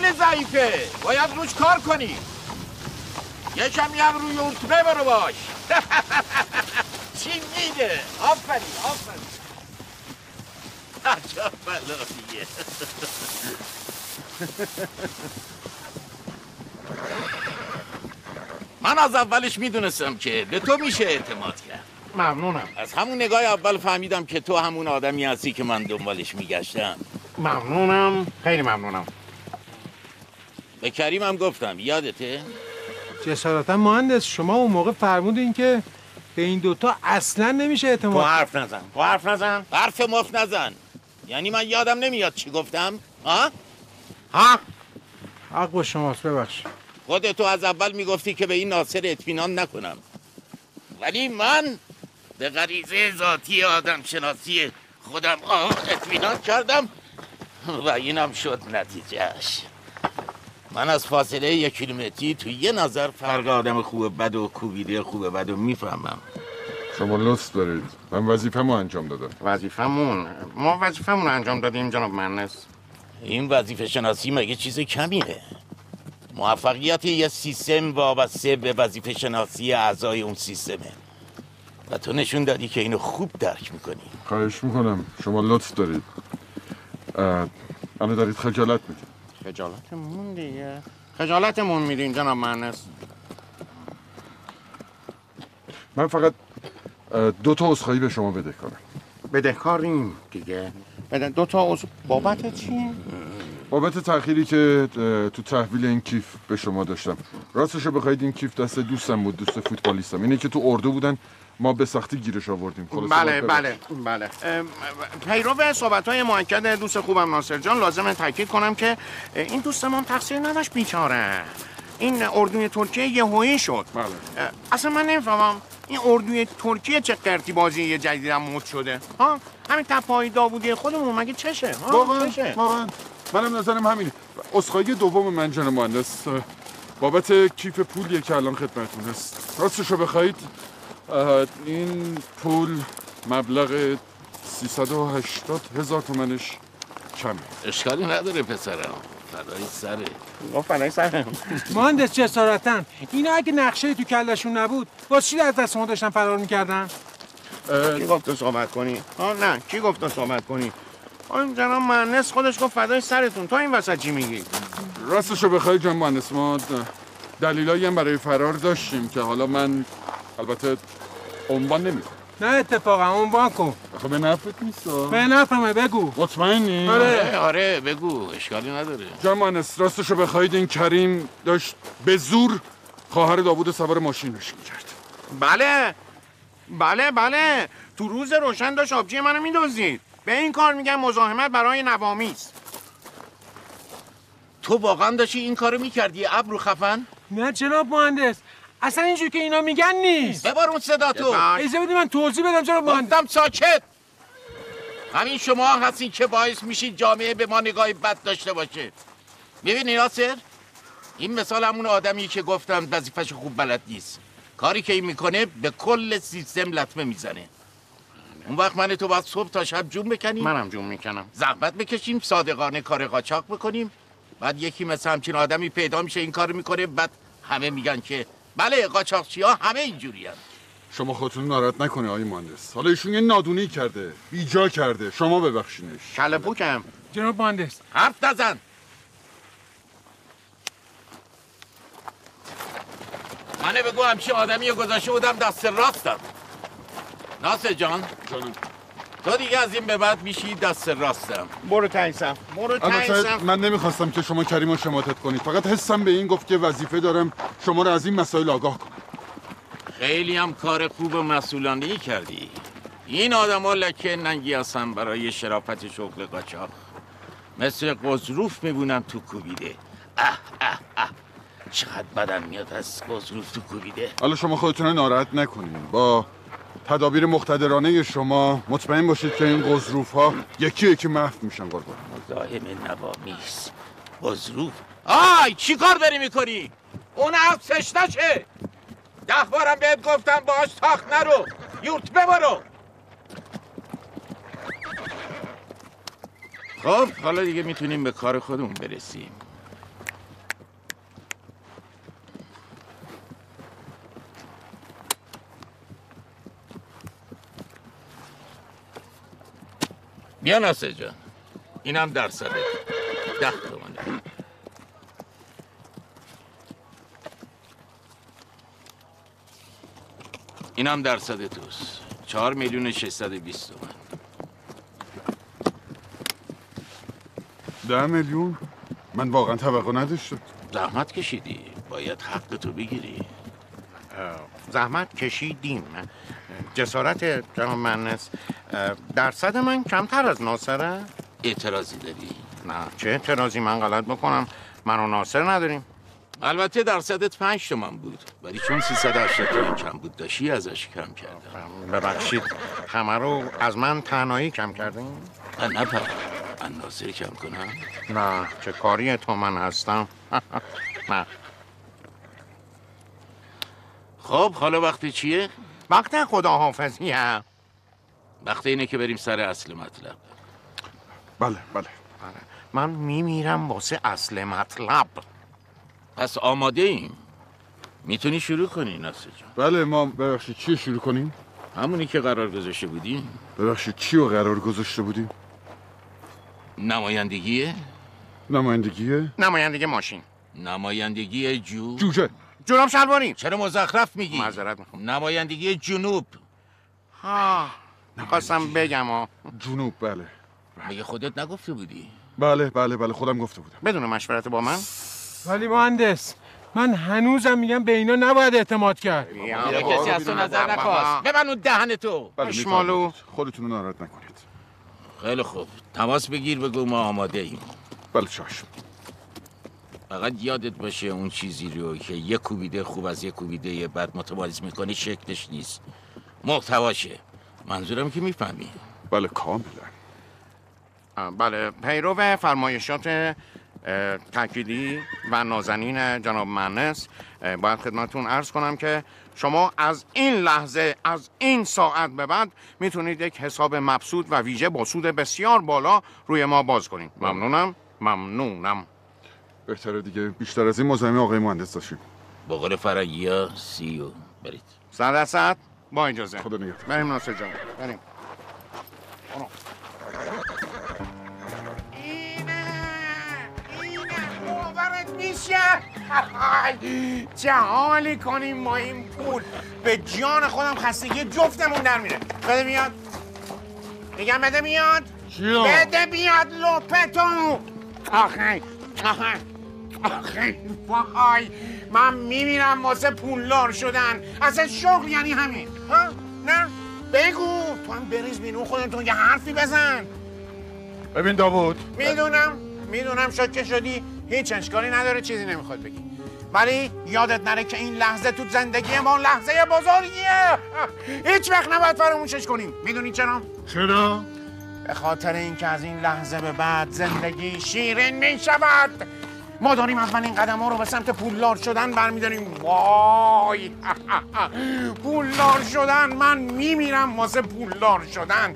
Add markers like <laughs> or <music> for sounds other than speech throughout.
خیلی ضعیفه. باید روش کار کنی. یکمی هم روی ارتبه برو باش. <laughs> چی میده آفرین آفرین. عجب بلاییه. <laughs> من از اولش می‌دونستم که به تو میشه اعتماد کرد. ممنونم. از همون نگاه اول فهمیدم که تو همون آدمی هستی که من دنبالش میگشتم. ممنونم. خیلی ممنونم. به کریم هم گفتم. یادته؟ جسارتا مهندس شما اون موقع فرمودین که به این دوتا اصلا نمیشه تو اعتماد حرف نزن. تو حرف نزن. حرف مف نزن. یعنی من یادم نمیاد چی گفتم. ها ها؟ حق با شماست ببخش. خودتو از اول می‌گفتی که به این ناصر اطمینان نکنم. ولی من به غریزه ذاتی آدم شناسی خودم اطمینان کردم و اینم شد نتیجهش. من از فاصله یک کیلومتری تو یه نظر فرق آدم خوب بد و کوبیده خوب بد و می‌فهمم. شما لطف دارید. من وظیفه انجام دادم. وظیفمون ما وظیفمون رو انجام دادیم جناب مهندس. این وظیفه شناسی مگه چیز کمیه؟ موفقیت یه سیستم وابسته به وظیفه شناسی اعضای اون سیستمه. و تو نشون دادی که اینو خوب درک می‌کنی. خواهش می‌کنم. شما لطف دارید. منو دارید خجالت می‌دید خجالتمون دیگه. خجالتمون میدین جناب مهندس. من فقط دو تا عذرخواهی به شما بده کنم. بدهکاریم دیگه. بده دو تا عضو بابت چی؟ بابت تأخیری که تو تحویل این کیف به شما داشتم. راستش رو بخواید این کیف دست دوستم بود دوست فوتبالیستم. اینه که تو اردو بودن ما به سختی گیرش آوردیم. بله بله بله. ام، پیرو صحبت های مؤکد دوست خوبم ناصر جان. لازم تاکید کنم که این دوستمون تقصیر نداشت بیچاره. این اردوی ترکیه یهویی شد. بله. اصلا من نمی‌فهمم این اردوی ترکیه چه قرتی بازی جدیدم مد شده. ها؟ همین تپایی داوودی خودمون مگه چشه؟ ها؟ واقعا واقعا. منم نظرم همینه. عذرخواهی دوم من جان مهندس بابت کیف پولیه که الان خدمتتون هست. راستشو بخواید این پول مبلغ 380 هزار تومنش کمه. اشکالی نداره پسرم. فدای سره. گفت فدای سرم. مهندس جسارتا اینا اگه نقشه تو کلشون نبود واسه چی از دست ما داشتن فرار می‌کردن؟ کی گفت تو صحبت کنی؟ ها نه کی گفت تو صحبت کنی؟ آن جناب مهندس خودش گفت فدای سرتون. تو این وسط چی میگی؟ راستشو بخواید جان مهندس ما دلیلایی هم برای فرار داشتیم که حالا من البته عنوان نمی‌کنم نه اتفاقا عنوان کن. آخه به نفت نیست به نفهمه بگو. مطمئنی؟ آره. آره بگو اشکالی نداره. جان مهندس راستشو بخواید این کریم داشت به زور خواهر داوود سوار ماشینش می‌کرد. بله. بله بله. تو روز روشن داشت آبجی منو میدوزید. به این کار میگن مزاحمت برای نوامیست تو واقعا داشتی این کارو می‌کردی ابرو خفن؟ نه جناب مهندس. اصلا اینجور که اینا میگن نیست. ببار اون صدا تو. اجازه بدید من توضیح بدم مهندس گفتم ساکت. همین شما هستین که باعث میشید جامعه به ما نگاه بد داشته باشه. می‌بینی ناصر؟ این مثال همون آدمی که گفتم وظیفش خوب بلد نیست. کاری که این می‌کنه به کل سیستم لطمه می‌زنه. اون وقت من تو باید صبح تا شب جون بکنیم منم جون می‌کنم. زحمت بکشیم صادقانه کار قاچاق بکنیم. بعد یکی مثل همچین آدمی پیدا میشه این کار می‌کنه بعد همه میگن که بله قاچاقچی ها همه اینجوری شما خودتون ناراحت نکنه آقای مهندس. حالا ایشون یه نادونی کرده بیجا کرده. شما ببخشینش. کله پوکم. جناب مهندس. حرف نزن. منه بگو همچین آدمی رو گذاشته بودم دست راستم. ناصر جان. جانم. تو دیگه از این به بعد میشی دست راستم. برو تایسم. برو تایسم. من نمی‌خواستم که شما کریم رو شماتت کنید. فقط حسم به این گفت که وظیفه دارم شما رو از این مسائل آگاه کنم. خیلی هم کار خوب و مسئولانه ای کردی. این آدم ها لکه ننگی هستن برای شرافت شغل قاچاق. مثل قضروف میبونم تو کوبیده. اه اه اه. چقدر بدن میاد از قضروف تو کوبیده. حالا شما خودتون رو ناراحت نکنید با تدابیر مقتدرانه شما مطمئن باشید که این قضروف ها یکی یکی محو میشن قربان. مزاحم نوامیس قضروف آی چی کار داری می‌کنی؟ اون حفظش نشه ده بارم بهت گفتم باش تاخت نرو. یورت ببرو. خب حالا دیگه می‌تونیم به کار خودمون برسیم. بیا ناصر جان. اینم درصده ده تومنه اینم درصد توست. چهار میلیون ششصد بیست تومن. ده میلیون؟ من واقعا توقع نداشتم. زحمت کشیدی. باید حق تو بگیری. زحمت کشیدیم. جسارت جناب منس درصد من کمتر از ناصره؟ اعتراضی داری؟ نه چه اعتراضی؟ من غلط بکنم. من و ناصر نداریم. البته درصدت پنج تومن بود. ولی چون 380 تومن کم بود داشتی ازش کم کردم. ببخشید همه رو از من تنهایی کم کردیم نه پر من ناصر کم کنم؟ نه چه کاری تو من هستم؟ <laughs> نه. خب حالا وقت چیه؟ وقت خداحافظی هم وقت اینه که بریم سر اصل مطلب. بله بله. من میمیرم واسه اصل مطلب. پس آماده ایم. می‌تونی شروع کنی ناصر جان؟ بله ما ببخشید چی شروع کنیم؟ همونی که قرار گذاشته بودیم. ببخشید چی رو قرار گذاشته بودیم؟ نمایندگی نمایندگیه؟ نمایندگی ماشین. نمایندگی جو؟ جوجه. جناب شلواری چرا مزخرف میگی؟ معذرت می‌خوام. نمایندگی جنوب. ها خواستم بگم ها. جنوب بله. مگه خودت نگفته بودی؟ بله بله بله خودم گفته بودم. بدون مشورت با من؟ ولی مهندس من هنوزم میگم به اینا نباید اعتماد کرد. یا کسی از تو نظر نخواست. ببن اون دهن تو. بله. می‌فرمایید. خودتون رو ناراحت نکنید. خیلی خوب. تماس بگیر بگو ما آماده ایم بله چشم. فقط یادت باشه اون چیزی رو که یک کوبیده خوب از یک کوبیده بعد متمایز می‌کنی شکلش نیست. محتواشه. منظورم که می‌فهمی. بله کاملا. بله. پیرو فرمایشات اه، تأکیدی و نازنین جناب منس باید خدمتون عرض کنم که شما از این لحظه از این ساعت به بعد می‌تونید یک حساب مبسوط و ویژه با سود بسیار بالا روی ما باز کنید. ممنونم. ممنونم. بهتره دیگه. بیشتر از این مزاحم آقای مهندس داشتیم. با قول فرنگی ها سی و برید. صد درصد با اجازه خدا نگهدار. بریم ناصر جان. بریم. میشه چه حالی کنیم ما این پول. به جان خودم خستگی جفتمون در میره. بده میاد. میگم بده میاد؟ بده بیاد لپتو آخه آخه آخه وای من میمیرم واسه پولدار شدن. اصلا شغل یعنی همین. ها؟ نه؟ بگو. تو هم بریز بیرون خودتون یه حرفی بزن. ببین داوود. می‌دونم می‌دونم شد شدی. هیچ اشکالی نداره چیزی نمی‌خواد بگی. ولی یادت نره که این لحظه تو زندگی ما لحظه بزرگیه. هیچ وقت نباید فراموشش کنیم. می‌دونی چرا؟ چرا؟ به خاطر اینکه از این لحظه به بعد زندگی شیرین می شود ما داریم اولین قدم ها رو به سمت پولدار شدن برمیداریم. وای! <laughs> پولدار شدن. من میمیرم واسه پولدار شدن.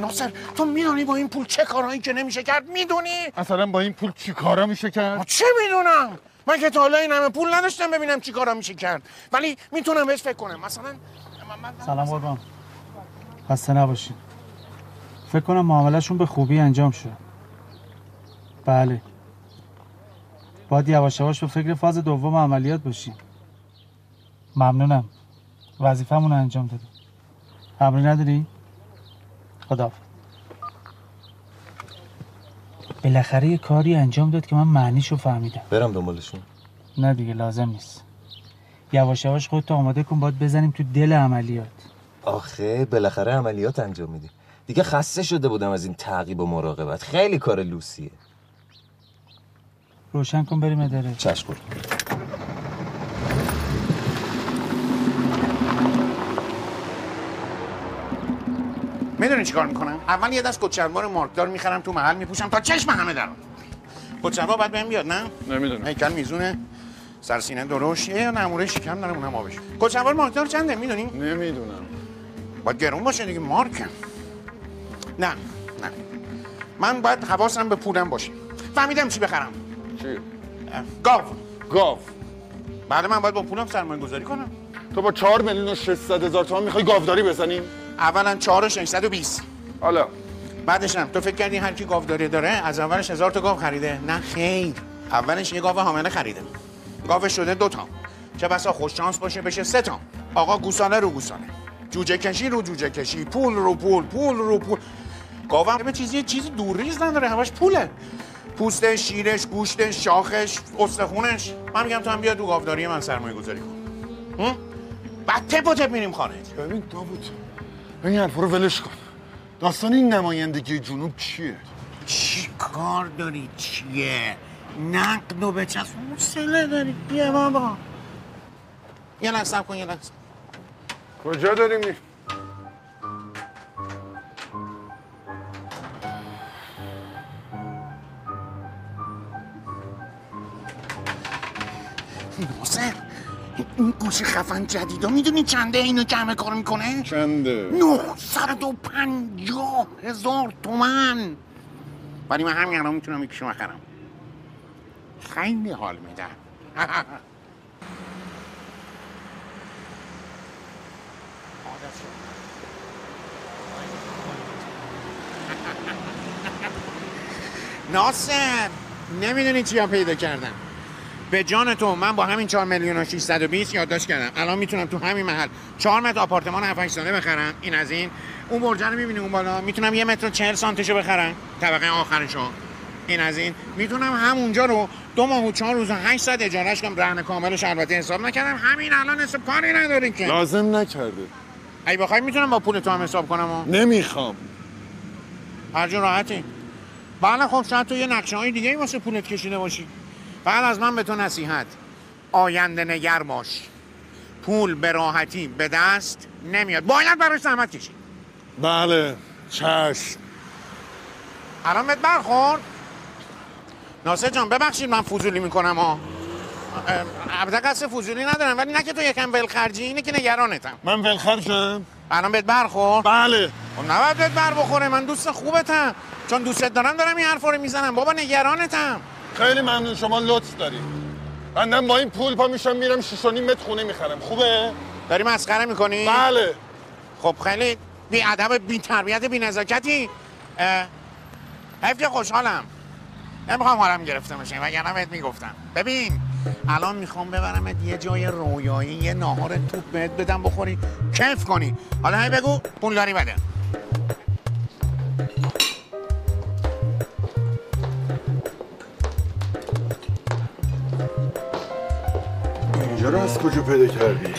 ناصر تو می‌دونی با این پول چه کارهایی که نمیشه کرد؟ می‌دونی؟ اصلا با این پول چی کارا میشه کرد؟ چه می‌دونم؟ من که تا حالا این همه پول نداشتم ببینم چی کارا میشه کرد. ولی می‌تونم بهش فکر کنم. مثلا سلام قربان. خسته نباشین فکر کنم معاملهشون به خوبی انجام شد بله. باید یواش یواش به فکر فاز دوم عملیات باشیم ممنونم. وظیفمون رو انجام دادیم. امری نداری؟ خدا بالاخره یه کاری انجام داد که من معنیشو فهمیدم. برم دنبالشون. نه دیگه لازم نیست. یواش یواش خودتو آماده کن باید بزنیم تو دل عملیات. آخه بالاخره عملیات انجام میدی دیگه خسته شده بودم از این تعقیب و مراقبت. خیلی کار لوسیه. روشن کن بریم اداره. چشم می‌دونی چیکار می‌کنم؟ اول یه دست کچلوار مارکدار می‌خرم تو محل میپوشم تا چشم همه در کچلوار باید بهم بیاد نه؟ نمی‌دونم. هیکل میزونه. سرسینه درشت. یه نموره شکم داره اونم آبش. کچلوار مارکدار چنده؟ می‌دونی؟ نمی‌دونم. باید گرون باشه دیگه مارک نه نه. من باید حواسم به پولم باشه. فهمیدم چی بخرم. چی؟ اه، گاو. گاو. بعد من باید با پولم سرمایه گذاری کنم. تو با چهار میلیون و 600 هزار تومان می‌خوای گاوداری بزنیم اولا 4 620 حالا. بعدش هم تو فکر کردی هر کی گاوداری داره از اولش هزار تا گاو خریده؟ نه خیر. اولش یه گاو حامله خریده. گاوش شده دو تا. چه بسا خوش شانس باشه بشه سه تا. آقا گوساله رو گوساله. جوجه کشی رو جوجه کشی پول رو پول پول رو پول. گاوم به چیزی چیزی دورریز نداره همش پوله. پوستش شیرش گوشتش شاخش استخونش. من میگم تو هم بیا تو گاوداری من سرمایه گذاری کن؟ بعد تپ و تپ میریم خانه. ببین داوود این حرفا رو ولش کن. داستان این نمایندگی جنوب چیه؟ چی کار داری؟ چیه؟ نقد و بچست حوصله داری. بیا بابا. یه لحظه کن یه لحظه. کجا داریم می این گوشی خفن جدیدا می‌دونی چنده اینو جمع کار می‌کنه؟ چنده؟ نهصد و پنجاه هزار تومن. ولی من همین الان می‌تونم یکیشو بخرم خیلی حال میده. <laughs> ناصر نمی‌دونی چیا پیدا کردم. به جان تو من با همین 4 میلیون و 620 یادداشت کردم. الان می‌تونم تو همین محل 4 متر آپارتمان 7 ساله بخرم. این از این. اون برج رو می‌بینی اون بالا؟ می‌تونم یه متر و 40 سانتشو بخرم. طبقه آخرشو. این از این. می‌تونم همونجا رو دو ماه و چهار روز و 8 ساعت اجارهش کنم رهن کاملش البته حساب نکردم. همین الان حساب کاری نداری که. لازم نکرده. ای بخوای می‌تونم با پول تو هم حساب کنم و؟ نمی‌خوام. هر جور راحتی. بله خب شاید تو یه نقشه های دیگه ای واسه پولت کشیده باشی. فقط از من به تو نصیحت. آینده نگر باش. پول به راحتی به دست نمیاد. باید براش زحمت کشید بله چشم. الان بهت برخورد. ناصر جان ببخشید من فضولی می‌کنم ها البته قصد فضولی ندارم ولی نه که تو یکم ولخرجی اینه که نگرانتم. من ولخرجم. الان بهت برخورد. بله. خب نباید بهت بر بخوره من دوست خوبتم. چون دوستت دارم دارم این حرفا رو می‌زنم. بابا نگرانتم. خیلی ممنون شما لطف داری بندم با این پول پا میشم میرم شیش و نیم متر خونه می‌خرم. خوبه؟ داری مسخره می‌کنی؟ بله. خب خیلی بی ادب بی تربیت بی نزاکتی حیف که خوشحالم. نمی‌خوام حالم گرفته بشه وگرنه بهت می‌گفتم. ببین الان می‌خوام ببرمت یه جای رویایی یه ناهار توپ بهت بدم بخوری. کیف کنی. حالا هی بگو پول داری بده. از کجا پیدا کردی؟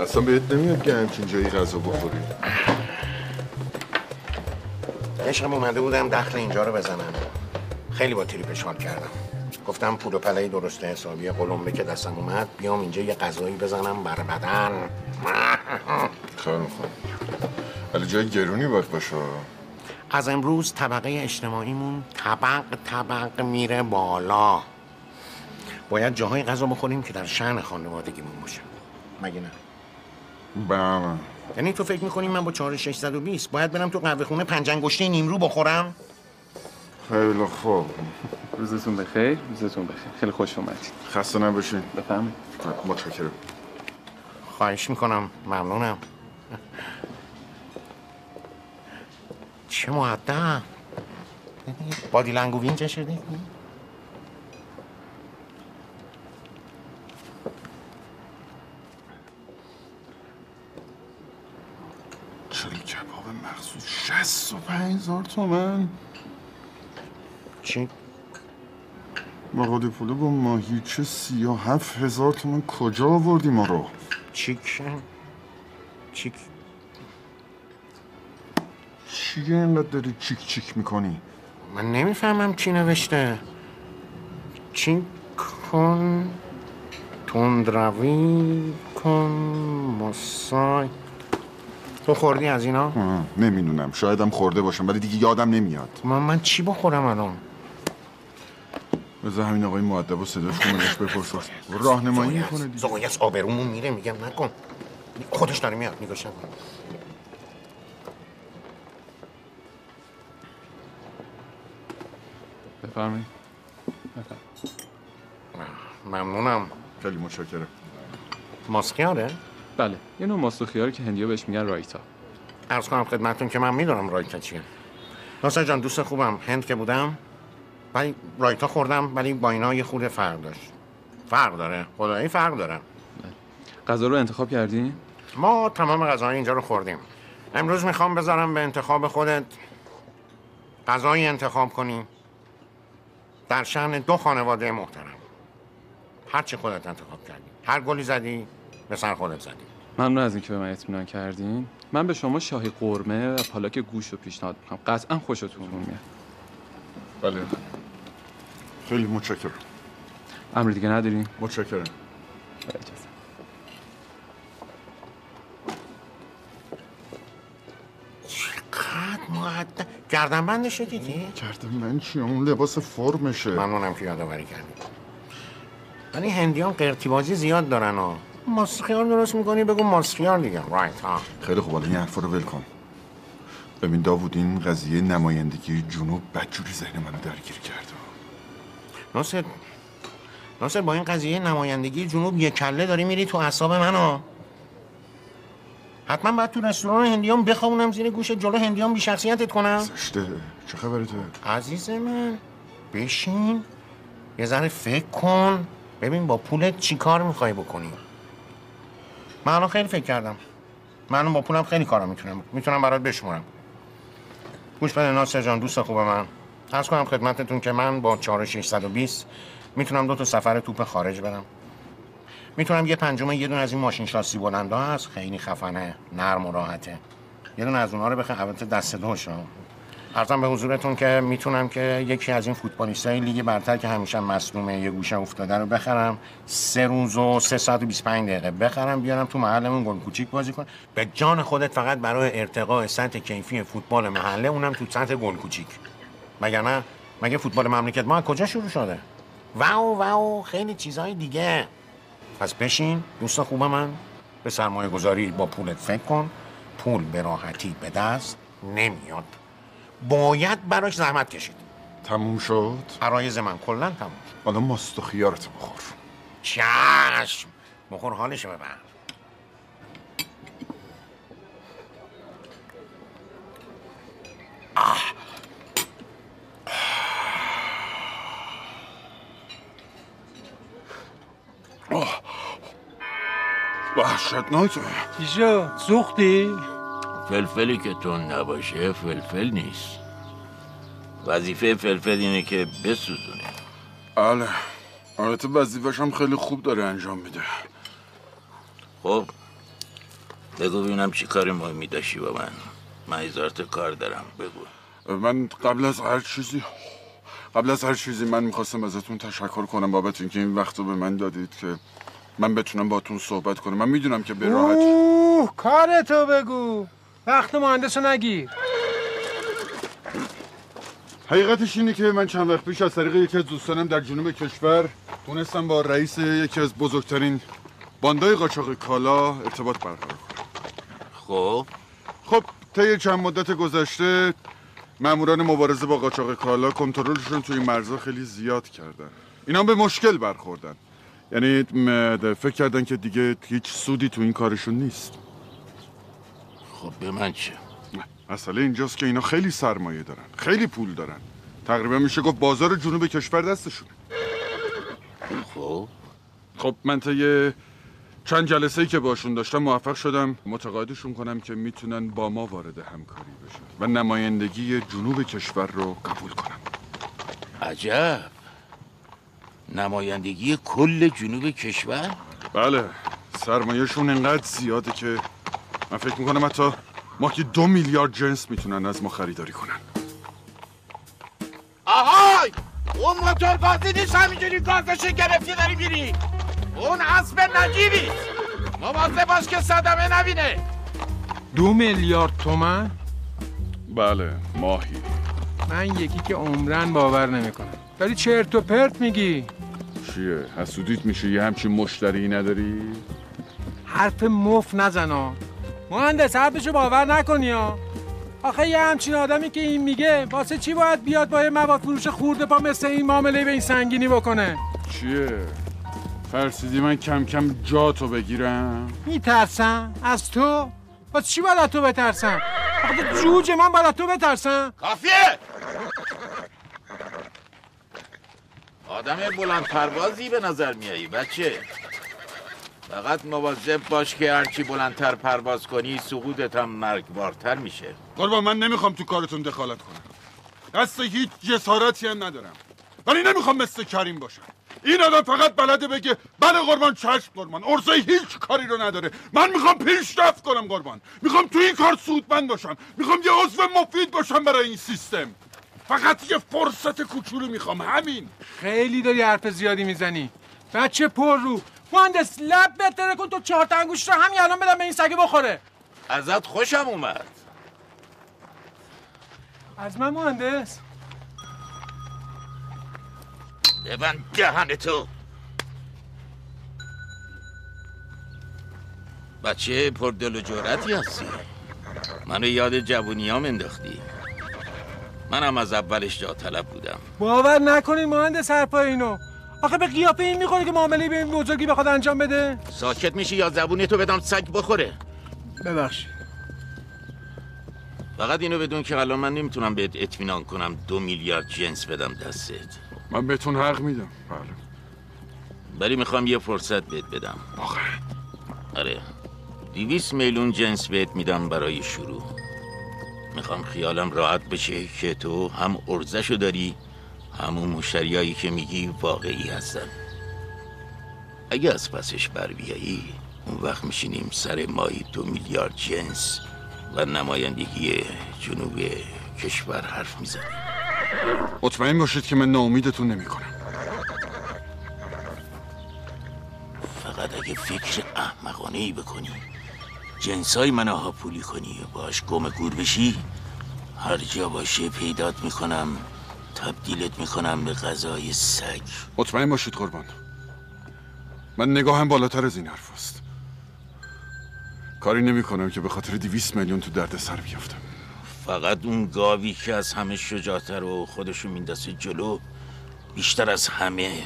اصلا بهت نمیاد که همچین جایی غذا بخوری. عشقم اومده بودم دخل اینجا رو بزنم. خیلی با تریپش حال کردم. گفتم پول و پلهی درسته حسابی قلمبه که دستم اومد بیام اینجا یه غذایی بزنم بر بدن. <laughs> خیلی خوب. ولی جای گرونی باید باشه. از امروز طبقه اجتماعیمون طبق طبق میره بالا. باید جاهای غذا بخوریم که در شأن خانوادگیمون باشه. مگه نه؟ بله. یعنی تو فکر می‌کنی من با 4620 باید برم تو قهوه خونه پنج انگشته نیمرو بخورم؟ خیلی خوب. روزتون بخیر روزتون بخیر. خیلی خوش اومدید. خسته نباشین. بفهمید متشکرم. خواهش می‌کنم. ممنونم. چه معدب بادی لنگوین چه شدی؟ 65 هزار تومن. چی؟ مقاده پوله با ماهیچه سی و هفت هزار تومن. کجا آوردی ما رو؟ چیک. چیک. چیه اینقدر داری چیک چیک می‌کنی؟ من نمی‌فهمم چی نوشته. چین کن. تندروی کن. مسای تو خوردی از اینا؟ نمی‌دونم. شایدم خورده باشم ولی دیگه یادم نمیاد. من, من چی بخورم الان؟ بذار همین آقای معدب و صداش کنم ازش بپرسم راهنمایی می‌کنه دیگه. زایس آبرومون میره میگم نکن. خودش داره میاد نگاش نکن بفرمایید. ممنونم. خیلی متشکرم. ماسکیاره؟ بله. یه نوع خیاره که هندی‌ها بهش میگن رایتا. ارز کنم خدمتتون که من می‌دونم رایتا چیه. ناصر جان دوست خوبم. هند که بودم. ولی رایتا خوردم ولی با اینا یه خورده فرق داشت. فرق داره. خدایی فرق داره. غذا رو انتخاب کردین؟ ما تمام غذاهای اینجا رو خوردیم. امروز می‌خوام بذارم به انتخاب خودت غذایی انتخاب کنی. در شأن دو خانواده محترم. هر چی خودت انتخاب کردی. هر گلی زدی به سر خودت زدی ممنون از اینکه به من اطمینان کردین. من به شما شاهی قرمه و پالاک گوش رو پیشنهاد می‌کنم. قطعا خوشتون میاد. بله. خیلی متشکرم. امر دیگه ندارین؟ متشکرم. چقدر مقدم گردن بندش دیدی؟ کرده من چی؟ اون لباس فرمشه. ممنونم که یادآوری کردی ولی هندی هم قرتی زیاد دارن ها. ماسخیار درست می‌کنی؟ بگو ماسخیار دیگه. رایت ها. خیلی خوب حالا این حرفا رو ول کن. ببین داوود این قضیه نمایندگی جنوب بدجوری ذهن منو درگیر کرده. ناصر ناصر با این قضیه نمایندگی جنوب یک کله داری میری تو اعصاب منو. حتما باید تو رستوران هندیان بخوابونم زیر گوش جلو هندیان بی شخصیتت کنم. زشته. چه خبرته عزیز من بشین یه ذره فکر کن. ببین با پولت چی کار می‌خوای بکنی؟ من الان خیلی فکر کردم. من با پولم خیلی کارا می‌تونم می‌تونم برات بشمرم گوش بده ناصر جان دوست خوب من. عرض کنم خدمتتون که من با 4620 می‌تونم دو تا سفر توپ خارج برم می‌تونم یه پنجم یه دونه از این ماشین شاسی بلندا هست. خیلی خفنه نرم و راحته. یه دونه از اونها رو بخرم البته دست دوش ها عرضم به حضورتون که می‌تونم که یکی از این فوتبالیستای لیگ برتر که همیشه مصدومه یه گوشه افتاده رو بخرم. سه روز و سه ساعت و 25 دقیقه بخرم بیارم تو محلمون گل کوچیک بازی کنم. به جان خودت فقط برای ارتقاء سطح کیفی فوتبال محله اونم تو سطح گل کوچیک. مگر نه مگه فوتبال مملکت ما کجا شروع شده؟ واو واو خیلی چیزهای دیگه. پس بشین دوست خوب من به سرمایه گذاری با پولت فکر کن. پول به راحتی به دست نمیاد. باید براش زحمت کشید. تموم شد؟ عرایز من کلا تموم شد. حالا ماست و خیارت بخور. چشم. بخور حالشو ببر. وحشتناکه. چی شد؟ سوختی؟ فلفلی که تون نباشه فلفل نیست. وظیفه فلفل اینه که بسوزونه. بله البته وظیفش هم خیلی خوب داره انجام میده. خب بگو ببینم چی کاری مهمی داشتی با من. من هزار تا کار دارم بگو. من قبل از هر چیزی قبل از هر چیزی من می‌خواستم ازتون تشکر کنم بابت اینکه این وقت رو به من دادید که من بتونم باتون صحبت کنم. من می‌دونم که به راحت اوه کارتو بگو. وقت مهندس رو نگیر. حقیقتش اینه که من چند وقت پیش از طریق یکی از دوستانم در جنوب کشور تونستم با رئیس یکی از بزرگترین باندای قاچاق کالا ارتباط برقرار کنم. خب؟ خب طی چند مدت گذشته ماموران مبارزه با قاچاق کالا کنترلشون توی این مرزها خیلی زیاد کردن. اینا هم به مشکل برخوردن. یعنی فکر کردن که دیگه هیچ سودی تو این کارشون نیست. خب به من چه؟ مسئله اینجاست که اینا خیلی سرمایه دارن. خیلی پول دارن. تقریبا میشه گفت بازار جنوب کشور دستشون خب. خب من طی چند جلسه ای که باشون داشتم موفق شدم. متقاعدشون کنم که می‌تونن با ما وارد همکاری بشن و نمایندگی جنوب کشور رو قبول کنم. عجب. نمایندگی کل جنوب کشور؟ بله سرمایهشون انقدر زیاده که من فکر می‌کنم حتی ماهی دو میلیارد جنس می‌تونن از ما خریداری کنن. آهای! اون موتور گازی نیست همینجوری گازشو گرفتی داری میری. اون اسب نجیبی. مواظب باش که صدمه نبینه. دو میلیارد تومن؟ بله ماهی. من یکی که عمرن باور نمی‌کنم. داری چرت و پرت میگی؟ چیه؟ حسودیت میشه یه همچین مشتری نداری؟ حرف مف نزنا مهندس حرفشو باور نکنی ها. آخه یه همچین آدمی که این میگه واسه چی باید بیاد با یه مواد فروش خورده پا مثل این معامله به این سنگینی بکنه؟ چیه؟ ترسیدی من کم کم جاتو بگیرم؟ میترسم؟ از تو؟ واسه چی باید از تو بترسم؟ آخه تو جوجه من باید از تو بترسم. کافیه! آدم بلند پروازی به نظر میایی بچه. فقط مواظب باش که هرچی بلندتر پرواز کنی سقوطت هم مرگبارتر میشه. قربان من نمی‌خوام تو کارتون دخالت کنم. دست هیچ جسارتی هم ندارم. ولی نمی‌خوام مثل کریم باشم. این آدم فقط بلده بگه بله قربان چشم قربان. ارزه هیچ کاری رو نداره. من می‌خوام پیشرفت کنم قربان. می‌خوام تو این کار سودمند باشم. می‌خوام یه عضو مفید باشم برای این سیستم. فقط یه فرصت کوچولو می‌خوام همین. خیلی داری حرف زیادی می‌زنی. بچه پر رو. مهندس لب بهتره کن تو چهار انگوش رو همین الان بدم به این سگه بخوره. ازت خوشم اومد. از من مهندس. ببند دهن تو. بچه پر دل و جورتی هستی. منو یاد جوونی ها انداختی. منم از اولش جا طلب بودم. باور نکنین مهندس حرفای اینو. آخه به قیافه این می‌خوره که معامله به این بزرگی بخواد انجام بده. ساکت میشی یا زبونی تو بدم سگ بخوره؟ ببخشید. فقط اینو بدون که الان من نمی‌تونم بهت اطمینان کنم دو میلیارد جنس بدم دستت. من بهتون حق میدم. بله. ولی می‌خوام یه فرصت بهت بدم. واقعا آره. دیویس میلیون جنس بهت میدم برای شروع. می‌خوام خیالم راحت بشه که تو هم ارزشو داری همون مشتریایی که میگی واقعی هستن. اگه از پسش بر بیایی اون وقت میشینیم سر ماهی دو میلیارد جنس و نمایندگی جنوب کشور حرف می‌زنیم. مطمئن باشید که من ناامیدتون نمی‌کنم. فقط اگه فکر احمقانه ای بکنی جنسای منو ها پولی کنی و باش گم گور بشی هر جا باشه پیدات می‌کنم. تبدیلت می‌کنم به غذای سگ. مطمئن باشید قربان. من نگاهم بالاتر از این حرف است. کاری نمی کنم که به خاطر دیویس میلیون تو درد سر بیافتم. فقط اون گاوی که از همه شجاعتر و خودشو میندازه جلو بیشتر از همه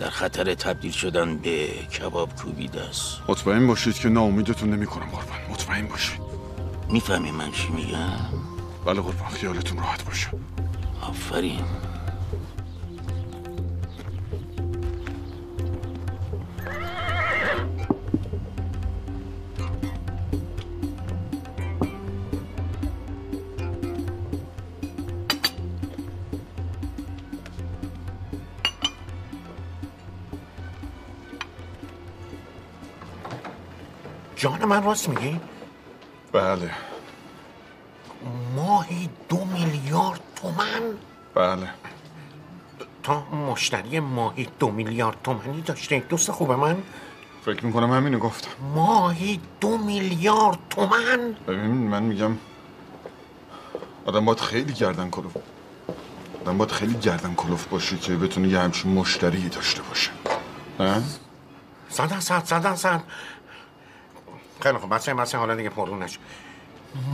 در خطر تبدیل شدن به کباب کوبیده است. مطمئن باشید که ناامیدتون نمی کنم قربان. مطمئن باشید. می‌فهمی من چی میگم؟ بله قربان خیالتون راحت باشه. آفرین جان من راست میگی؟ بله ماهی دو میلیارد تومن. بله. تا مشتری ماهی دو میلیارد تومنی داشته. دوست خوب من؟ فکر می‌کنم همینو گفتم. ماهی دو میلیارد تومن؟ ببین من میگم آدم باید خیلی گردن کلوف آدم باید خیلی گردن کلوف باشه که بتونه یه همچین مشتری داشته باشه. نه؟ صد صد صد صد خیلی خوب بسه بسه حالا دیگه پرون نشو.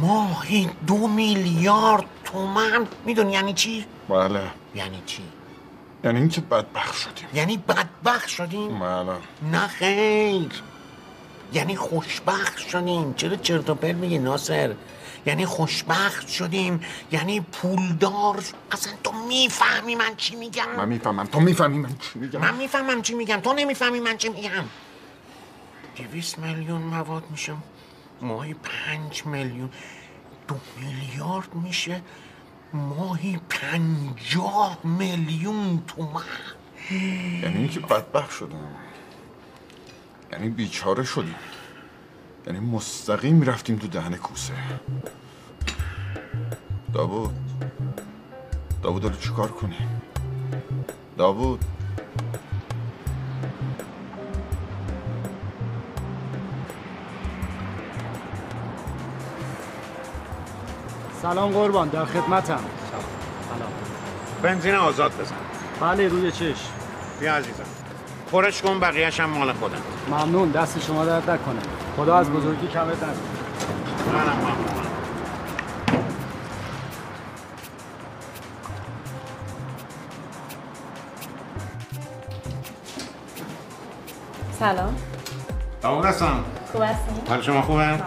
ماهی دو میلیارد تومن. می‌دونی یعنی چی؟ بله. یعنی چی؟ یعنی اینکه بدبخت شدیم. یعنی بدبخت شدیم؟ بله. نه خیر. یعنی خوشبخت شدیم. چرا چرت و پرت میگی ناصر؟ یعنی خوشبخت شدیم. یعنی پولدار اصلا تو می‌فهمی من چی میگم؟ من می‌فهمم. تو می‌فهمی من چی میگم؟ من می‌فهمم چی میگم. تو نمی‌فهمی من چی میگم. دویست میلیون مواد میشه ماهی پنج میلیون. دو میلیارد میشه. ماهی پنجاه میلیون تومن. یعنی اینکه بدبخت شدیم یعنی بیچاره شدیم. یعنی مستقیم رفتیم تو دهن کوسه. داوود داوود داره چیکار کنی داوود سلام قربان در خدمتم. سلام. بنزین آزاد بزن. بله روی چش بیا عزیزم. پرش کن بقیهش هم مال خودم ممنون دست شما درد نکنه. خدا از بزرگی کمت نکنه منم ممنونم سلام. داود هستم خوب هستین؟ حال شما خوبه؟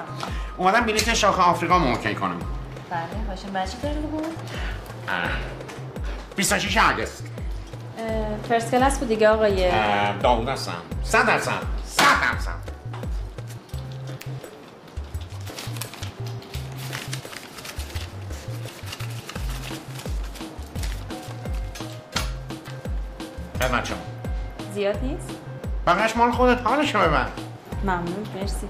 اومدم بلیت شاخ آفریقا موکل کنم. بله برای چی داره بود؟ 26 آگست فرست کلاس بود دیگه آقای؟ داوود هستم. صد درصد صد درصد خدمت شما. زیاد نیست؟ بقیش مال خودت. حالشو ببر ممنون. مرسی.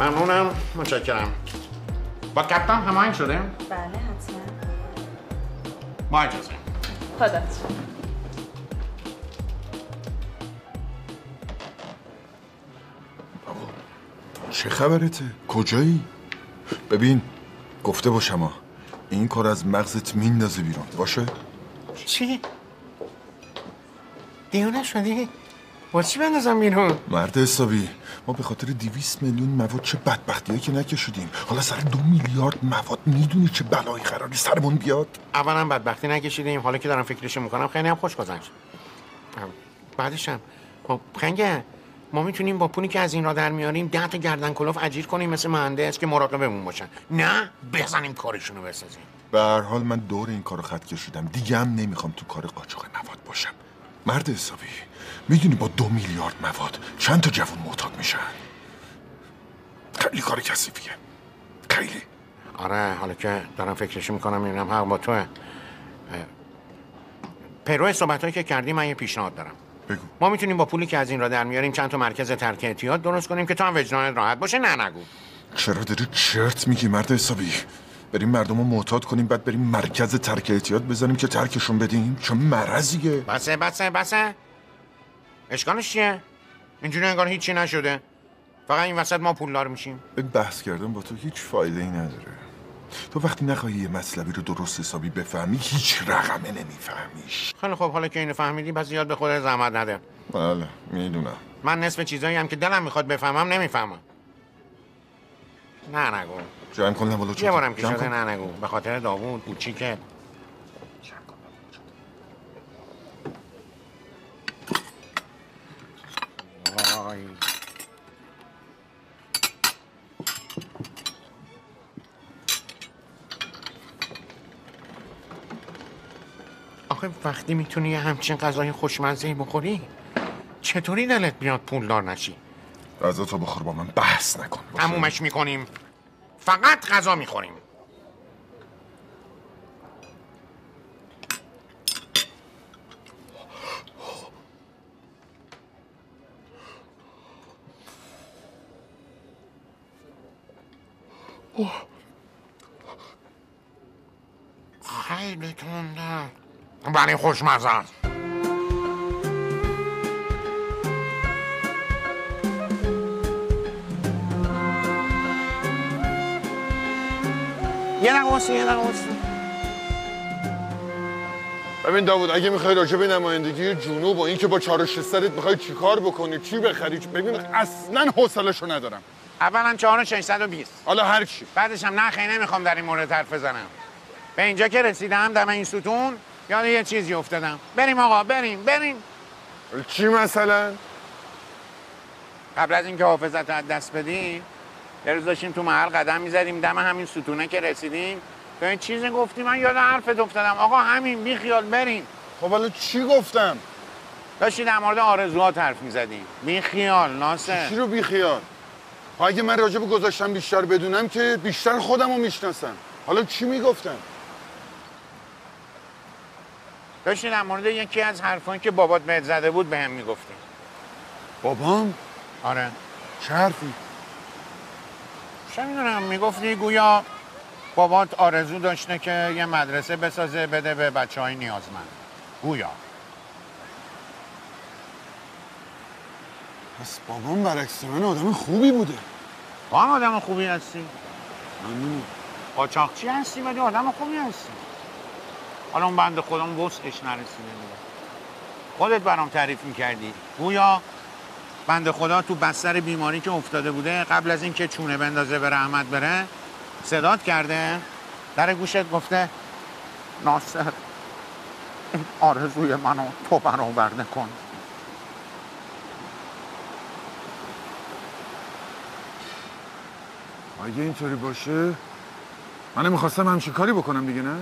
ممنونم متشکرم با کپتان هماهنگ شده بله حتما با اجازه خدا چه خبرته؟ کجایی؟ ببین گفته باشم ها این کار از مغزت میندازه بیرون باشه؟ چی؟ دیونه شدی؟ با چی بندازم بیرون؟ مرد حسابی ما به خاطر دیویس میلیون مواد چه بدبختیه که نکشیدیم. حالا سر دو میلیارد مواد می‌دونی چه بلایی قراری سرمون بیاد؟ اولا بدبختی نکشیدیم. حالا که دارم فکرش می‌کنم خیلی هم خوش گذشت. بعدش هم خب خنگه. ما می‌تونیم با پولی که از این را در میاریم ده تا گردن کلوف اجیر کنیم مثل مهندس که مراقبمون باشن. نه بزنیم کارشونو بسازیم. به هر حال من دور این کارو خط کشیدم. دیگه هم نمی‌خوام تو کار قاچاق مواد باشم. مرد حسابی. می‌دونی با دو میلیارد مواد چند تا جوون محتاط میشن؟ خیلی کار کثیفیه. خیلی. آره حالا که دارم فکرش می‌کنم می‌بینم حق با توه. پیرو صحبت که کردی من یه پیشنهاد دارم. بگو. ما می‌تونیم با پولی که از این را در میاریم چند تا مرکز ترک اعتیاد درست کنیم که تو هم وجدانت راحت باشه؟ نه نگو. چرا داری چرت میگی مرد حسابی؟ بریم مردم رو معتاد کنیم بعد بریم مرکز ترک اعتیاد بزنیم که ترکشون بدیم. چه مرضیه. بسه بسه بسه. اشکالش چیه؟ اینجوری انگار هیچی نشده. فقط این وسط ما پولدار میشیم. این بحث کردن با تو هیچ فایده ای نداره. تو وقتی نخواهی یه مطلبی رو درست حسابی بفهمی هیچ رقمه نمیفهمیش. خیلی خوب حالا که اینو فهمیدی پس زیاد به خودت زحمت نده. بله می‌دونم. من نصف چیزایی هم که دلم می‌خواد بفهمم نمی‌فهمم. نه نگو جمع کن لبالو یه بارم که شده نه نگو. به خاطر داوود وای. آخه وقتی می‌تونی یه همچین غذای خوشمزه بخوری چطوری دلت بیاد پولدار نشی؟ غذا تو بخور با من بحث نکن؟ تمومش می‌کنیم. فقط غذا می‌خوریم. خیلی تنده ولی خوشمزه است. یه واسه، یه واسه. ببین داوود اگه می‌خوای راجع به نمایندگی جنوب و اینکه با چارش سرت می‌خوای چیکار بکنی چی بخری؟ ببین اصلا حوصله‌شو ندارم. اولا 4620 حالا هر چی. بعدش هم نه خیلی نمی‌خوام در این مورد حرف بزنم. به اینجا که رسیدم دم این ستون یاد یه چیزی افتادم. بریم آقا بریم بریم. چی مثلا؟ قبل از اینکه حافظت از دست بدیم یه روز داشتیم تو محل قدم می‌زدیم دم همین ستونه که رسیدیم. تو این چیزی گفتی من یاد حرفت افتادم. آقا همین بی خیال بریم. خب حالا چی گفتم؟ داشتی در مورد آرزوهات حرف می‌زدیم. بی خیال ناصر. چی رو بیخیال خب اگه من راجع به گذاشتم بیشتر بدونم که بیشتر خودم رو می‌شناسم. حالا چی می‌گفتم؟ داشتی در مورد یکی از حرفانی که بابات بهت زده بود به هم می‌گفتی. بابام؟ آره. چه حرفی؟ چه می‌دونم می‌گفتی گویا بابات آرزو داشته که یه مدرسه بسازه بده به بچه های نیازمند. گویا. پس بابام برعکس من آدم خوبی بوده. تو هم آدم خوبی هستی؟ ممنونم. قاچاقچی هستی ولی آدم خوبی هستی. حالا اون بند خودم وسعش نرسیده دیگه. خودت برام تعریف می‌کردی. گویا بند خدا تو بستر بیماری که افتاده بوده قبل از اینکه چونه بندازه به رحمت بره صداد کرده در گوشت گفته ناصر این آرزوی منو تو برآورده کن. اگه اینطوری باشه من می‌خواستم همچی کاری بکنم دیگه نه؟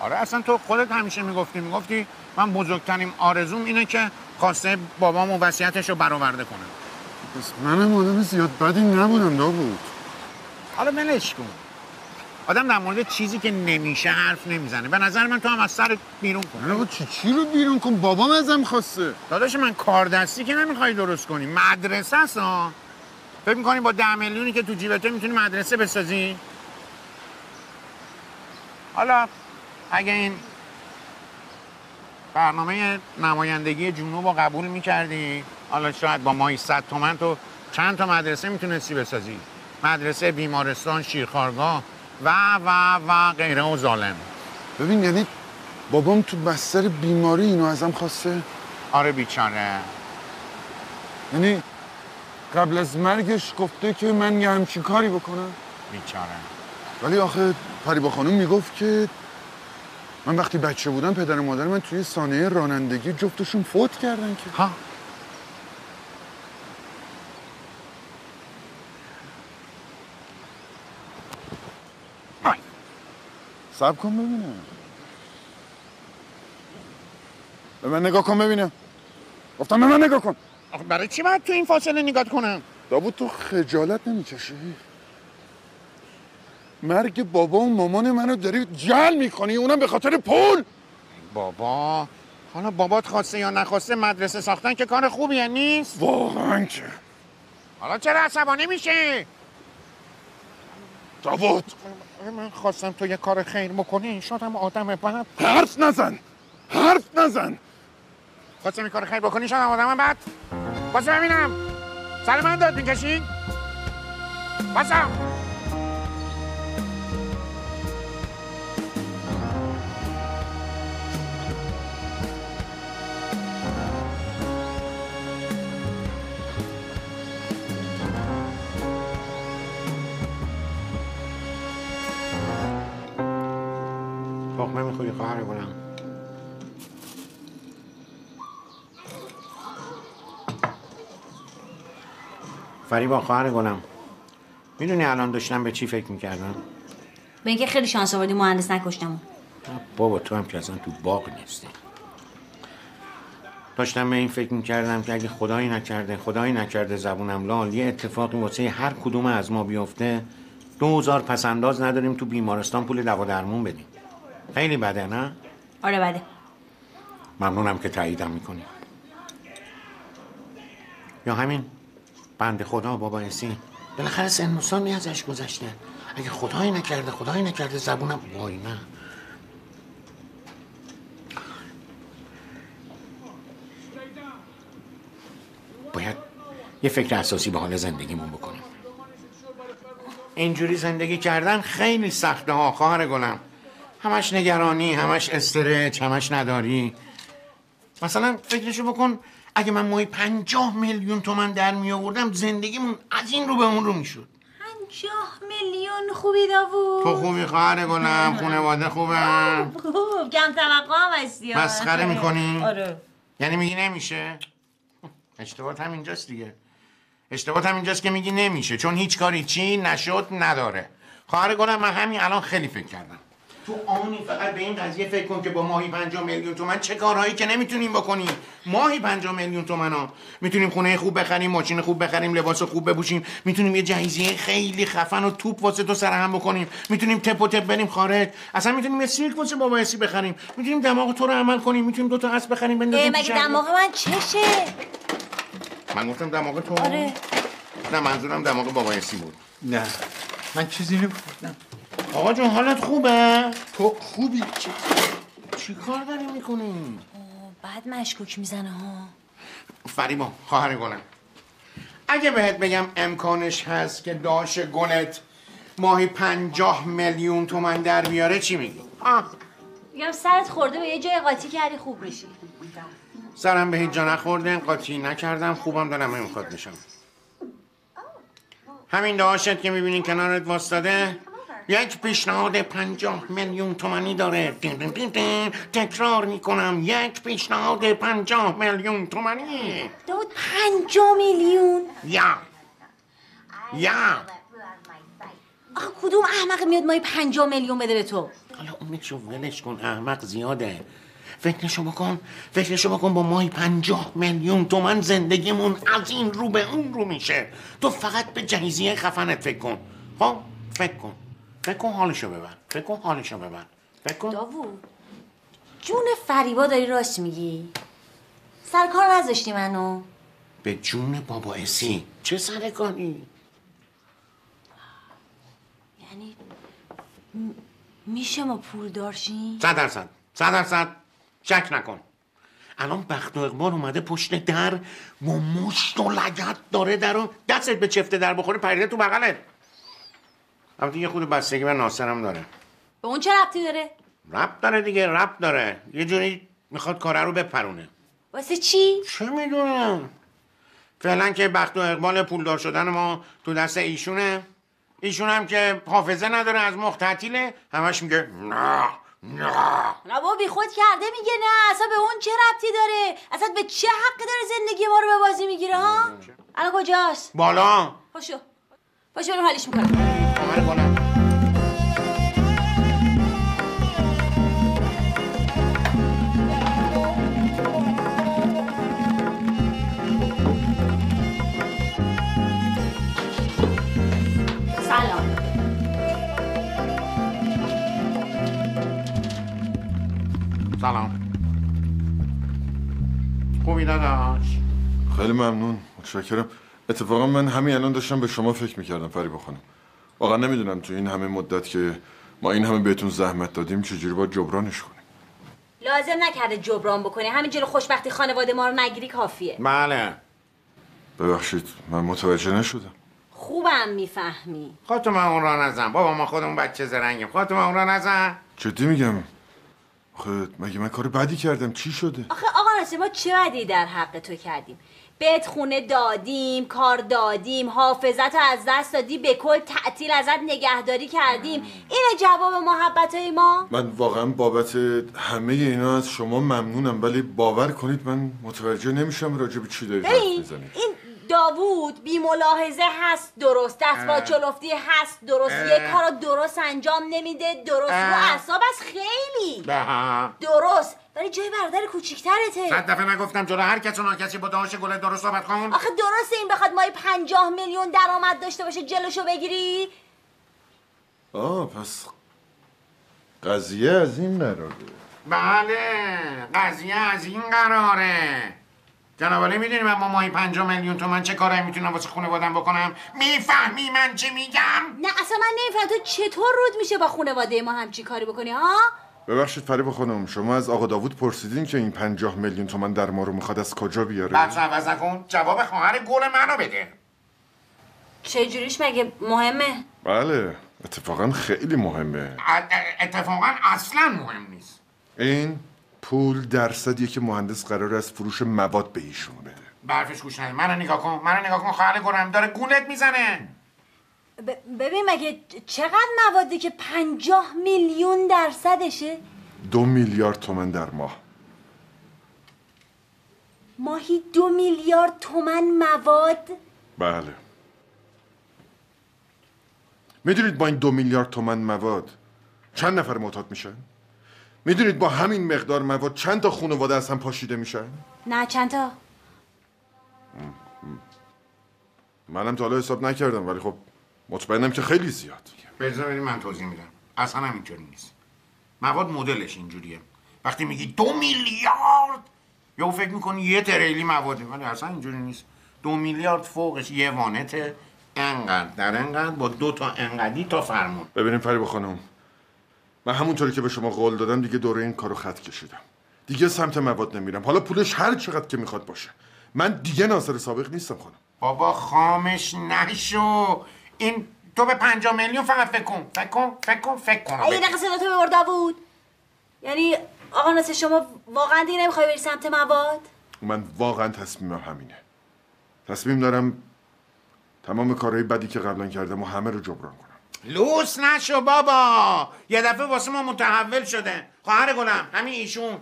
آره اصلا تو خودت همیشه می‌گفتی می‌گفتی من بزرگترین آرزوم اینه که خواسته بابام و وصیتش رو برآورده کنم پس منم آدم زیاد بدی نبودم داوود حالا ولش کن. آدم در مورد چیزی که نمیشه حرف نمی‌زنه. به نظر من تو هم از سر بیرون کن. آقا چی چی رو بیرون کن؟ بابام ازم خواسته. داداش من کار دستی که نمی‌خوای درست کنی. مدرسه است ها فکر می‌کنی با ده میلیونی که تو جیبته می‌تونی مدرسه بسازی؟ حالا اگه این برنامه نمایندگی جنوب رو قبول می‌کردی؟ حالا شاید با ماهی صد تومن تو چند تا مدرسه می‌تونستی بسازی؟ مدرسه بیمارستان شیرخارگاه و و و غیره و ظالم. ببین یعنی بابام تو بستر بیماری اینو ازم خواسته؟ آره بیچاره. یعنی قبل از مرگش گفته که من یه همچین کاری بکنم؟ بیچاره. ولی آخه پریبا خانم می‌گفت که من وقتی بچه بودم پدر و مادر من توی سانحه رانندگی جفتشون فوت کردن که. ها. سب کن ببینم به من نگاه کن ببینم گفتم به من نگاه کن. آخه برای چی باید تو این فاصله نگاه کنم؟ داوود تو خجالت نمی‌کشی؟ مرگ بابا و مامان منو داری جل می‌کنی. اونم به خاطر پول. بابا حالا بابات خواسته یا نخواسته مدرسه ساختن که کار خوبیه نیست؟ واقعا که. حالا چرا عصبانی میشه داوود من خواستم تو یه کار خیر بکنی شدم آدم بد. حرف نزن. حرف نزن. خواستم یه کار خیر بکنی شدم آدم بد. باسه ببینم سر من داد می‌کشی؟ باسم می‌خوری خواهر گلم فریبا خواهر گلم می‌دونی الان داشتم به چی فکر می‌کردم؟ به اینکه خیلی شانس آوردی مهندس نکشتم. بابا تو هم که اصلا تو باغ نیستی. داشتم به این فکر می‌کردم که اگه خدایی نکرده خدایی نکرده زبونم لال یه اتفاقی واسه هر کدوم از ما بیفته دو هزار پسنداز نداریم تو بیمارستان پول دوا درمون بدیم. خیلی بده نه؟ آره بده. ممنونم که تاییدم می‌کنی. یا همین بند خدا بابا اسی بالاخره سن و سالی ازش گذشته. اگه خدایی نکرده خدایی نکرده زبونم وای نه. باید یه فکر اساسی به حال زندگیمون بکنیم اینجوری زندگی کردن خیلی سخته ها خواهر گلم. همش نگرانی همش استرچ همش نداری. مثلا فکرشو بکن اگه من ماهی پنجاه میلیون تومن در می آوردم زندگیمون از این رو به اون رو می‌شد پنجاه میلیون خوبی داوود. تو خوبی خواهر گلم خانواده خوبم. خوب کم توقع هم هستی. ها. مسخره می‌کنی؟ آره. یعنی میگی نمیشه؟ <laughs> اشتباهت هم اینجاست دیگه. اشتباهت هم اینجاست که میگی نمیشه چون هیچ کاری چی نشد نداره. خواهر گلم من همین الان خیلی فکر کردم. تو آنی فقط به این قضیه فکر کن که با ماهی 5 میلیون تومن چه کارهایی که نمی‌تونیم بکنیم؟ ماهی 5 میلیون تومن ها. می‌تونیم خونه خوب بخریم ماشین خوب بخریم لباس خوب بپوشیم. می‌تونیم یه جهیزیه خیلی خفن و توپ واسه تو سرهم بکنیم. می‌تونیم تپ و تپ بریم خارج. اصلا می‌تونیم یه سیرک واسه بابا اسی بخریم. می‌تونیم دماغ تو رو عمل کنیم. می‌تونیم دو تا اسب بخریم بندازیم مگه. دماغ من چشه؟ من گفتم دماغ تو. آره. نه منظورم دماغ بابا اسی بود. نه. من چیزی نگفتم آقا جون حالت خوبه؟ تو خوبی. چی, چی کار داری می‌کنی؟ بعد مشکوک می‌زنه ها. فریبا خواهر گلم. اگه بهت بگم امکانش هست که داش گلت ماهی پنجاه میلیون تومن در بیاره چی میگی؟ آه میگم سرت خورده به یه جای قاطی کردی خوب بشی سرم به هیچ جا نخورده قاطی نکردم خوبم دارم نمی‌خواد بشم. همین داشت که می‌بینین کنارت واسطاده یک پیشنهاد پنجاه میلیون تومنی داره. دین دین دین دین. تکرار می‌کنم یک پیشنهاد پنجاه میلیون تومنی داود پنجا میلیون؟ یا. یا. آخه کدوم احمق میاد مایی پنجاه میلیون بده به تو؟ حالا اونشو ولش کن احمق زیاده. فکرشو بکن فکرشو بکن با ماهی پنجاه میلیون تومن زندگیمون از این رو به اون رو میشه. تو فقط به جهیزیه خفنت فکر کن. خب فکر کن. فکر کن حالشو ببر فکر کن حالشو ببر فکر کن. داوود جون فریبا داری راست میگی؟ سرکار نذاشتی منو. به جون بابا اسی. چه سر کاری یعنی م- میشه ما پول دارشیم صد درصد. صد درصد. شک نکن. الان بخت و اقبال اومده پشت در با مشت و لگت داره در رو دستت به چفته در بخوره پریده تو بغلت. البته یه خود بستگی به ناصر هم داره. به اون چه ربطی داره؟ رب داره دیگه رب داره. یه جوری می‌خواد کاره رو بپرونه. واسه چی؟ چه می‌دونم. فعلا که بخت و اقبال پولدار شدن ما تو دست ایشونه. ایشون هم که حافظه نداره از مخ تعطیله. همش میگه نه نه. نه بابا بی خود کرده میگه نه. اصلا به اون چه ربطی داره؟ اصلا به چه حقی داره زندگی ما رو به بازی می‌گیره ها؟ الان کجاست؟ بالا. پاشو. پاشو حالش می‌کنم. سلام. سلام خوبی داداش؟ خیلی ممنون متشکرم. اتفاقا من همین الان داشتم به شما فکر می‌کردم فریبا خانم واقعا نمی‌دونم تو این همه مدت که ما این همه بهتون زحمت دادیم چجوری باید جبرانش کنیم. لازم نکرده جبران بکنی همین جلو خوشبختی خانواده ما رو نگیری کافیه. بله. ببخشید من متوجه نشدم. خوبم می‌فهمی. من اون را نزن. بابا ما خودمون بچه زرنگیم. من اون را نزن. جدی میگم. آخه مگه من کار بدی کردم؟ چی شده؟ آخه آقا ما چه بدی در حق تو کردیم؟ بهت خونه دادیم کار دادیم حافظت رو از دست دادی به کل تعطیل ازت نگهداری کردیم. اینه جواب محبت های ما. من واقعا بابت همه اینا از شما ممنونم ولی باور کنید من متوجه نمیشم راجع به چی دارید این داوود بی ملاحظه هست درست دستگاه چلفتی هست درست یه کار درست انجام نمیده درست رو اعصاب از خیلی درست. ولی جای برادر کوچیکترته. صد دفعه نگفتم جلو هر کس و ناکسی با داشت گل درست صحبت کن. آخه درسته این بخواد مای پنجاه میلیون درآمد داشته باشه جلوشو بگیری؟ آه پس قضیه از این قراره. بله قضیه از این قراره. جناب علی می‌دونی من با ماهی پنجاه میلیون تومن چه کارایی می‌تونم واسه خونه بادم بکنم؟ می‌فهمی من چی میگم؟ نه اصلا من نمیفهم تو چطور رود میشه با خانواده ما همچی کاری بکنی ها؟ ببخشید فریبا خانم شما از آقا داوود پرسیدین که این پنجاه میلیون تومن در ما رو می‌خواد از کجا بیاره؟ بچه عوض نکن جواب خواهر گل منو بده. چه جوریش مگه مهمه؟ بله اتفاقا خیلی مهمه. اتفاقا اصلا مهم نیست. این پول درصدیه که مهندس قرار از فروش مواد به ایشون بده. برفش گوش نده منو نگاه کن منو نگاه کن. خواهر گلم داره گولت می‌زنه. ببین مگه چقدر موادی که پنجاه میلیون درصدشه؟ دو میلیارد تومن در ماه. ماهی دو میلیارد تومن مواد؟ بله. می‌دونید با این دو میلیارد تومن مواد چند نفر معتاد میشن؟ می‌دونید با همین مقدار مواد چند تا خانواده از هم پاشیده میشن؟ نه چند تا؟ منم تا حالا حساب نکردم ولی خب مطمئنم که خیلی زیاد. بذار بریم من توضیح میدم. اصلا هم اینطوری نیست. مواد مدلش اینجوریه. وقتی میگی دو میلیارد یا فکر می‌کنی یه تریلی مواده. ولی اصلا اینجوری نیست. دو میلیارد فوقش یه وانته. انقدر در انقدر با دو تا انقدی تا فرمون. ببینیم فریبا خانم. من همونطوری که به شما قول دادم دیگه دوره این کارو خط کشیدم. دیگه سمت مواد نمیرم. حالا پولش هر چقدر که می‌خواد باشه. من دیگه ناصر سابق نیستم خانم. بابا خامش نشو. این تو به پنجاه میلیون فقط فکر کن فکر کن فکر کن فکر کن یه دقیقه صدا تو ببر داوود. یعنی آقا ناصر شما واقعا دیگه نمی‌خوای بری سمت مواد؟ من واقعا تصمیمم همینه. تصمیم دارم تمام کارهای بدی که قبلا کردم و همه رو جبران کنم. لوس نشو بابا. یه دفعه واسه ما متحول شده. خواهر گلم همین ایشون.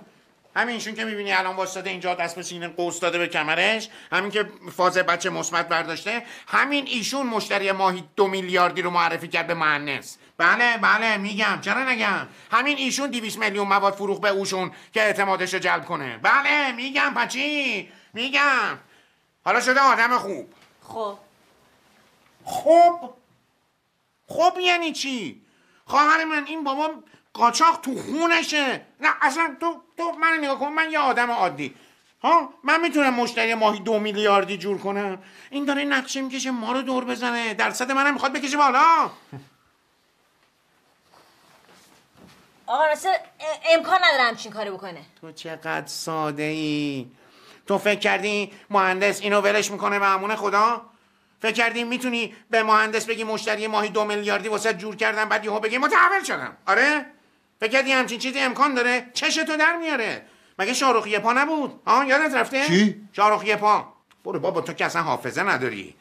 همین ایشون که می‌بینی الان واسطه اینجا دست به سینه قوس داده به کمرش همین که فاز بچه مثبت برداشته همین ایشون مشتری ماهی دو میلیاردی رو معرفی کرد به مهندس. بله بله میگم چرا نگم؟ همین ایشون 200 میلیون مواد فروخ به اوشون که اعتمادش رو جلب کنه. بله میگم پچی میگم. حالا شده آدم خوب. خب. خوب؟ خوب یعنی چی؟ خواهر من این بابا قاچاق تو خونشه. نه اصلا تو تو من نگاه کن من یه آدم عادی. ها؟ من می‌تونم مشتری ماهی دو میلیاردی جور کنم؟ این داره نقشه می‌کشه ما رو دور بزنه. درصد منم می‌خواد بکشه بالا. <laughs> آقا ا- امکان نداره همچین کاری بکنه. تو چقدر ساده ای تو فکر کردی مهندس اینو ولش می‌کنه به امون خدا؟ فکر کردی می‌تونی به مهندس بگی مشتری ماهی دو میلیاردی واسه جور کردن بعد یهو بگی متحول شدم. آره؟ فکر کردی همچین چیزی امکان داره؟ چش تو در میاره. مگه شاروخ یه پا نبود؟ ها یادت رفته؟ کی؟ شاروخ یه پا. برو بابا تو که اصلا حافظه نداری.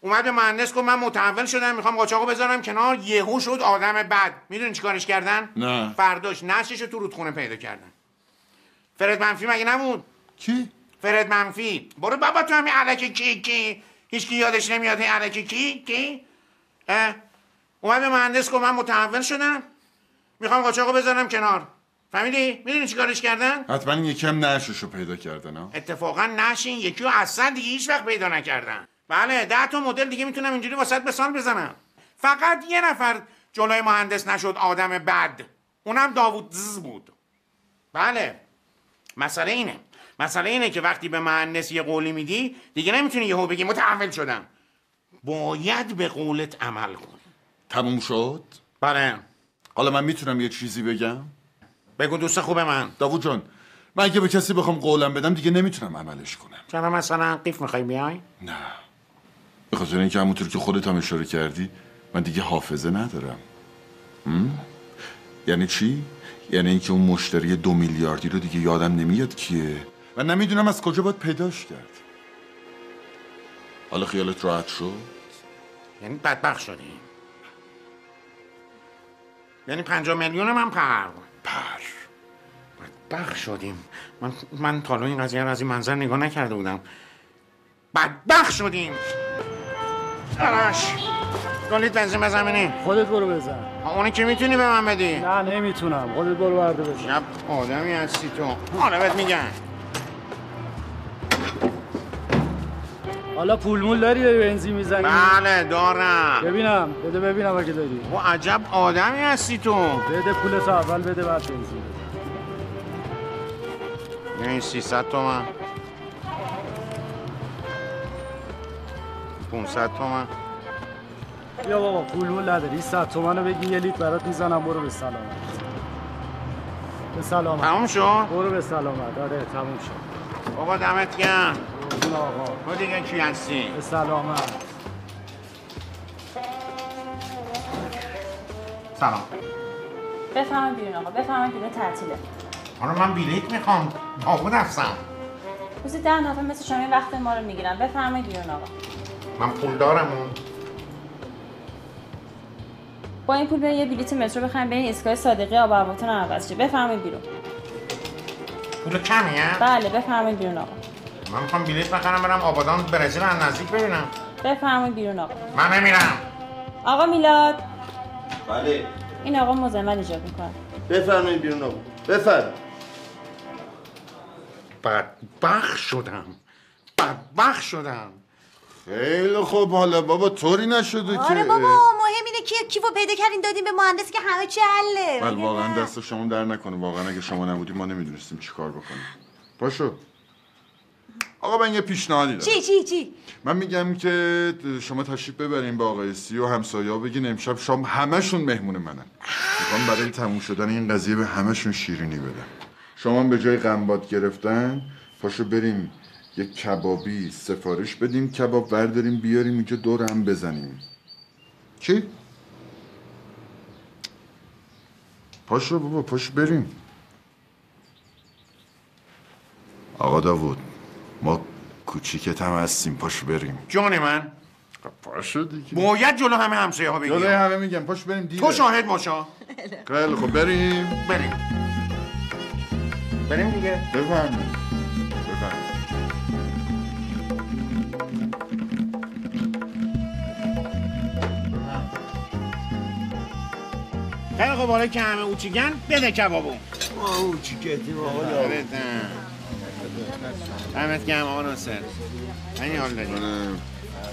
اومد به مهندس گفت من متحول شدم می‌خوام قاچاقو بذارم کنار. یهو شد آدم بد. می‌دونی چیکارش کردن؟ نه. فرداش نشش تو رودخونه پیدا کردن. فرد منفی مگه نبود؟ کی؟ فرد منفی. برو بابا تو همین علکی کی کی؟ هیچ کی یادش نمیاد. این علکی کی؟ کی؟ اه؟ اومد به مهندس گفت من متحول شدم. می‌خوام قاچاقو بذارم کنار. فهمیدی؟ می‌دونی چیکارش کردن؟ حتما این یکم نشش رو پیدا کردن ها اتفاقا نشین یکی رو اصلا دیگه هیچ وقت پیدا نکردن. بله ده تا مدل دیگه می‌تونم اینجوری واسط به سال بزنم. فقط یه نفر جلوی مهندس نشد آدم بد. اونم داوود زز بود. بله مسئله اینه. مسئله اینه که وقتی به مهندس یه قولی میدی دیگه نمی‌تونی یهو بگی متحول شدم. باید به قولت عمل کنی. تموم شد؟ بله. حالا من می‌تونم یه چیزی بگم؟ بگو دوست خوب من. داوود جان من اگه به کسی بخوام قولم بدم دیگه نمی‌تونم عملش کنم. چرا مثلا قیف می‌خوای بیای؟ نه. به خاطر اینکه همونطور که خودت هم اشاره کردی من دیگه حافظه ندارم. هم؟ یعنی چی؟ یعنی اینکه اون مشتری دو میلیاردی رو دیگه یادم نمیاد کیه؟ و نمی‌دونم از کجا باید پیداش کرد. حالا خیالت راحت شد؟ یعنی بدبخت شدی. یعنی پنجاه میلیون من پر. پر. بدبخت شدیم. من من تا این قضیه رو از این منظر نگاه نکرده بودم. بدبخت شدیم. آرش دولید بنزین بزنی خودت برو بزن. اونی که می‌تونی به من بدی. نه نمی‌تونم. خودت برو برده بزن شب آدمی هستی تو. حالا بهت میگن حالا پول مول داری داری بنزین می‌زنی؟ بله دارم. ببینم بده ببینم اگه داری. و عجب آدمی هستی تو. بده پولتو اول بده بعد بنزین. بده. این 300 تومن. 500 تومن. بیا بابا پول مول نداری 100 تومنو بگی یه لیتر برات می‌زنم برو به سلامت. به سلامت. تمام شد؟ برو به سلامت. آره تموم شد. بابا دمت گرم. قربون آقا تو دیگه کی هستی به سلامت. سلام. بفهمید بیرون آقا بفهمید بیرون تعطیله. حالا من بلیت می‌خوام. داوود هستم روزی ده نفر مثل شما این وقت ما رو می‌گیرن. بفرمایید بیرون آقا. من پول دارم. اون با این پول برین یه بلیت مترو بخرین برین ایستگاه صادقی آب هم عوض شه بفرمایید بیرون. پول کمیه بله بفرمایید بیرون آقا. من می‌خوام بلیت بخرم برم آبادان برزیل از نزدیک ببینم. بفرمایید بیرون آقا. من نمیرم. آقا میلاد. بله. این آقا مزمل ایجاد می‌کنه. بفرمایید بیرون آقا. بفرم بدبخت شدم. بدبخت شدم. خیلی خوب. حالا بابا طوری نشده که. آره بابا مهم اینه که کیفو پیدا کردین دادیم به مهندس که همه چی حله. بله واقعا؟ دست شما در نکنه. واقعا اگه شما نبودیم ما نمی‌دونستیم چی کار بکنیم. پاشو. آقا من یه پیشنهادی دارم. چی چی چی؟ من میگم که شما تشریف ببرین با آقای سی و همسایه بگین امشب شام همشون مهمون منن. می‌خوام برای تموم شدن این قضیه به همشون شیرینی بدم. شما هم به جای غنبات گرفتن پاشو بریم یک کبابی سفارش بدیم. کباب برداریم بیاریم اینجا دور هم بزنیم. چی؟ پاشو بابا پاشو بریم. آقا داوود. ما کوچیکت هم هستیم پاشو بریم. جون من. پاشو دیگه. باید جلو همه همسایه ها جلوی بگی همه میگم پاشو بریم دیره تو شاهد باشا. خیلی خب بریم. بریم. بریم دیگه. بفرمایید. خیلی خب حالا که همه اوچیگن بده کبابو. ما او چی کردیم آقا بدن دمت گرم آقا ناصر. خیلی حال داری.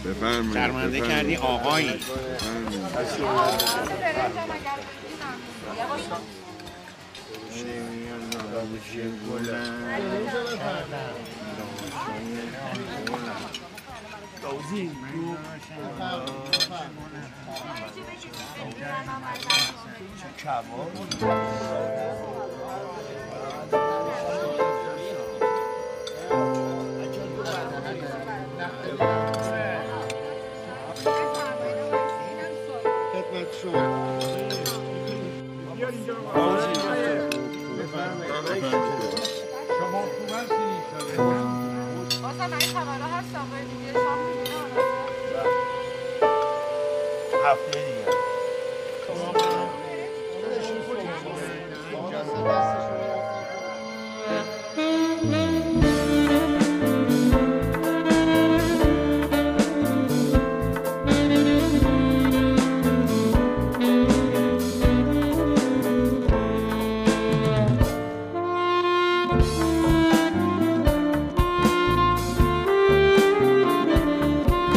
بفرمایید شرمنده. کردی آقایی. خدمت مثلا دیگه